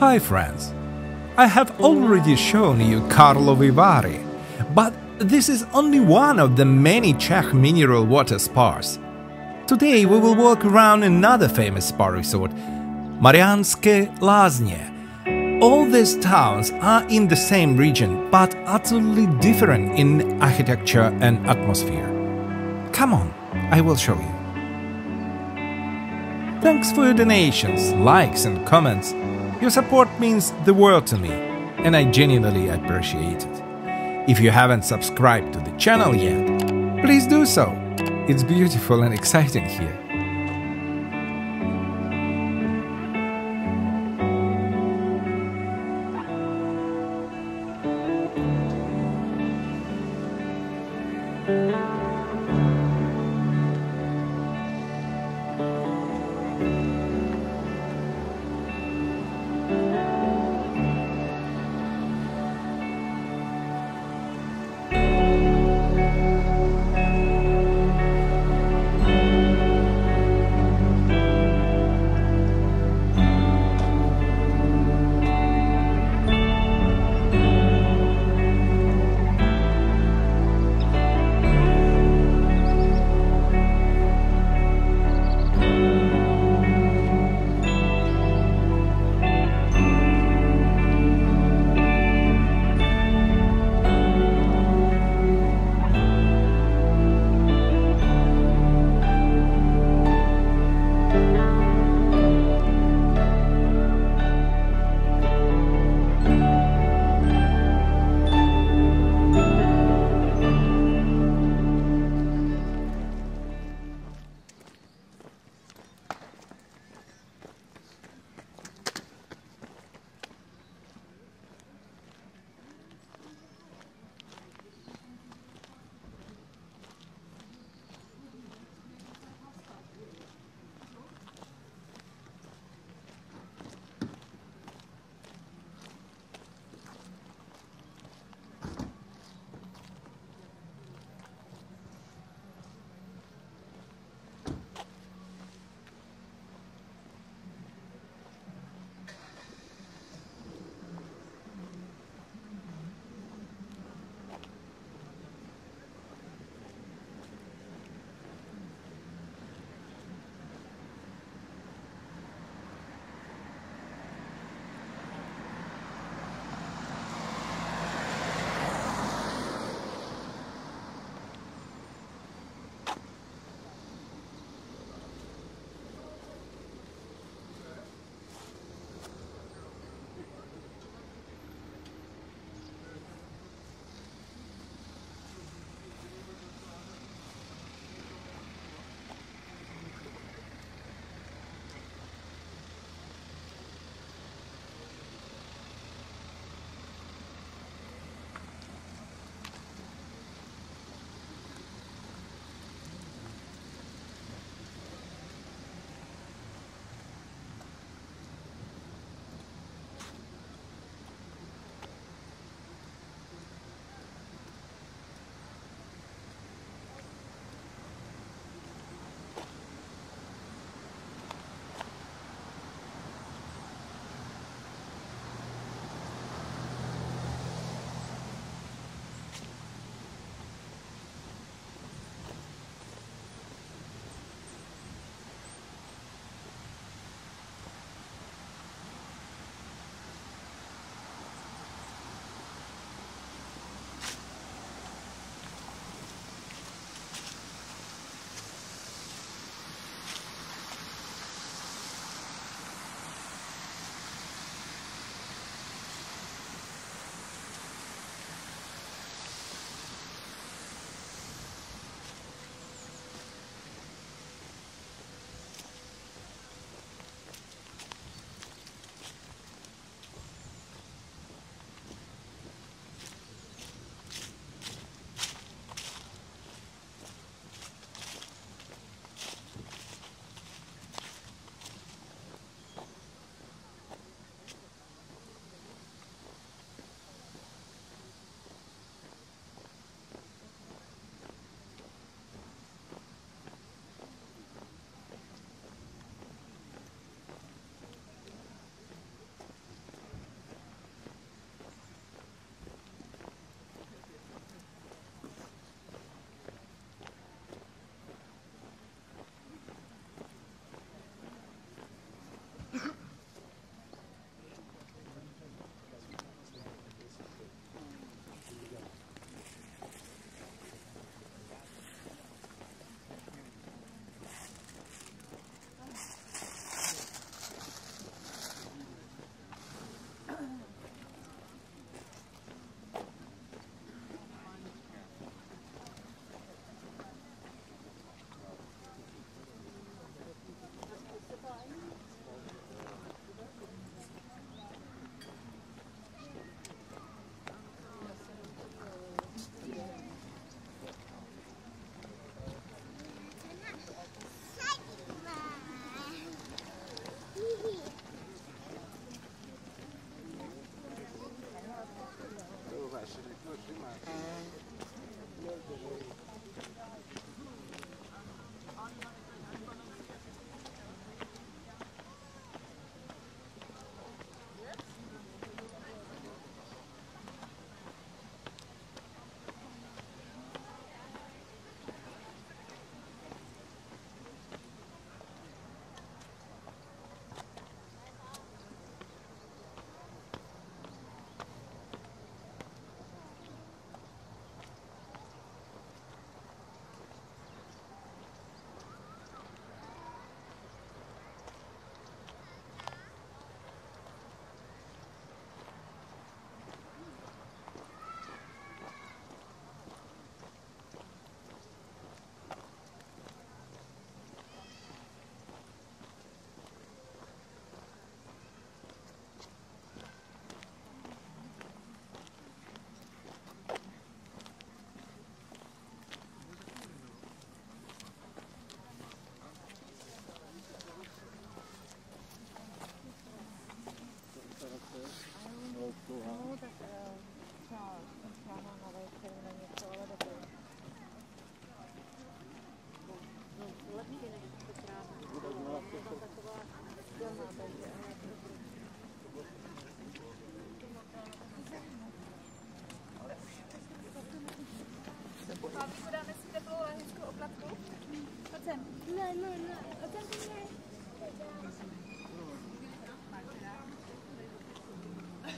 Hi friends! I have already shown you Karlovy Vary, but this is only one of the many Czech mineral water spas. Today we will walk around another famous spa resort, Mariánské Lázně. All these towns are in the same region but utterly different in architecture and atmosphere. Come on, I will show you. Thanks for your donations, likes, and comments. Your support means the world to me, and I genuinely appreciate it. If you haven't subscribed to the channel yet, please do so. It's beautiful and exciting here.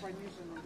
Пониженно.